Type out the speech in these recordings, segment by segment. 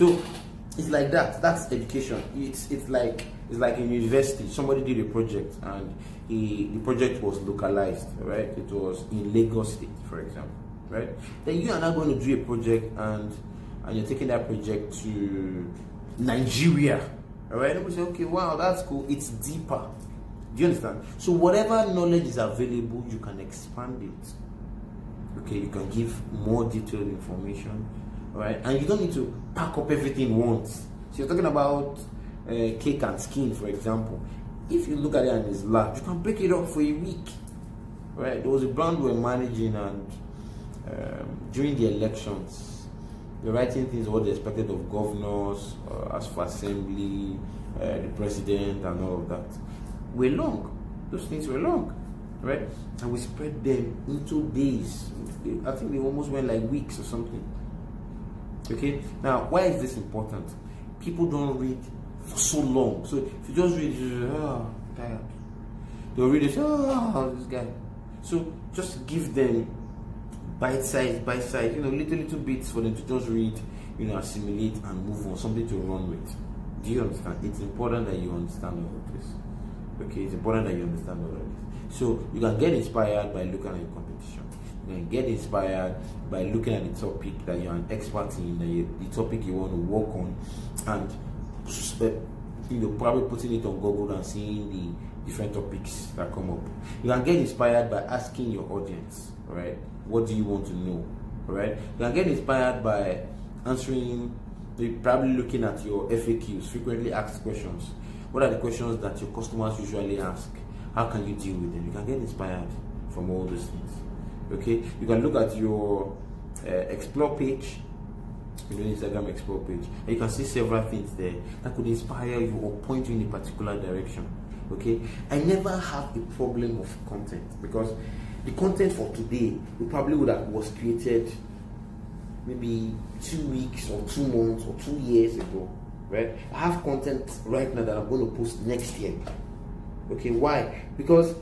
So it's like that. That's education. It's it's like it's like in university. Somebody did a project and he, the project was localized, right? It was in Lagos State, for example, right? Then you are now going to do a project and and you're taking that project to Nigeria, all right? And we say, okay, wow, that's cool. It's deeper. Do you understand? So whatever knowledge is available, you can expand it. Okay, you can give more detailed information, right? And you don't need to pack up everything once. So you're talking about uh, cake and skin, for example. If you look at it and it's large, you can break it up for a week, right? There was a brand we were managing, and um, during the elections, they're writing things what they expected of governors, uh, as for assembly, uh, the president, and all of that. Were long. Those things were long, right? And we spread them into days. I think they almost went like weeks or something. Okay. Now, why is this important? People don't read for so long. So if you just read, oh, tired. They'll read it. Oh, ah, ah, this guy. So just give them bite size, bite size. You know, little little bits for them to just read. You know, assimilate and move on. Something to run with. Do you understand? It's important that you understand all of this. Okay, it's important that you understand all of this. So you can get inspired by looking at your competition. Get inspired by looking at the topic that you're an expert in, the, the topic you want to work on, and uh, you know probably putting it on Google and seeing the different topics that come up. You can get inspired by asking your audience, right? What do you want to know, right? You can get inspired by answering, probably looking at your FAQs, frequently asked questions. What are the questions that your customers usually ask? How can you deal with them? You can get inspired from all those things. Okay, you can look at your uh, explore page. You know Instagram explore page. And you can see several things there that could inspire you or point you in a particular direction. Okay? I never have a problem of content because the content for today we probably would have was created maybe two weeks or two months or two years ago right? I have content right now that I'm going to post next year. Okay? Why? Because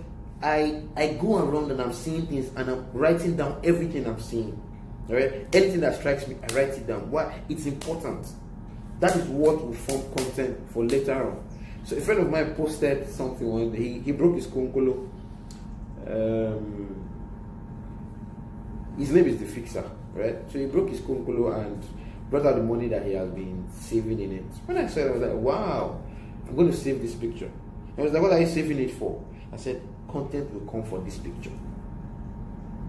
I I go around and I'm seeing things and I'm writing down everything I'm seeing all right. Anything that strikes me, I write it down. Why? It's important. That is what will form content for later on. So a friend of mine posted something one. He, he broke his konkolo. Um, his name is the fixer, right? So he broke his konkolo and brought out the money that he has been saving in it. When I said, I was like, wow, I'm going to save this picture. I was like, what are you saving it for? I said, content will come for this picture.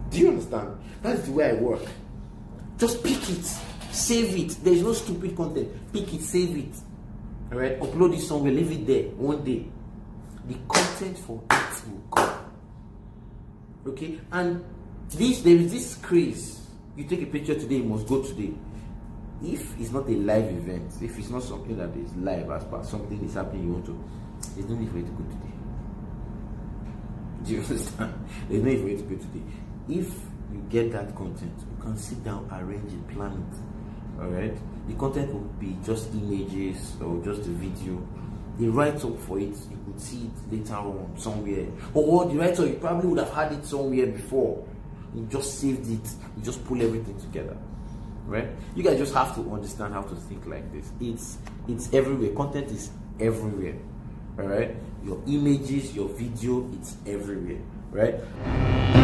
Do you understand? That's the way I work. Just pick it, save it. There is no stupid content. Pick it, save it. All right, upload it somewhere, leave it there one day. The content for it will come. Okay, and this there is this craze. You take a picture today, you must go today. If it's not a live event, if it's not something that is live as per something is happening, you want to, there's no need for you to go today. Do you understand? There's no need for you to go today. If you get that content, you can sit down, arrange it, plan it. Alright? The content will be just images or just a video. The write up for it, you could see it later on somewhere. Or the write up, you probably would have had it somewhere before. You just saved it, you just pull everything together. Right? You guys just have to understand how to think like this. It's it's everywhere. Content is everywhere. Alright? Your images, your video, it's everywhere. Right?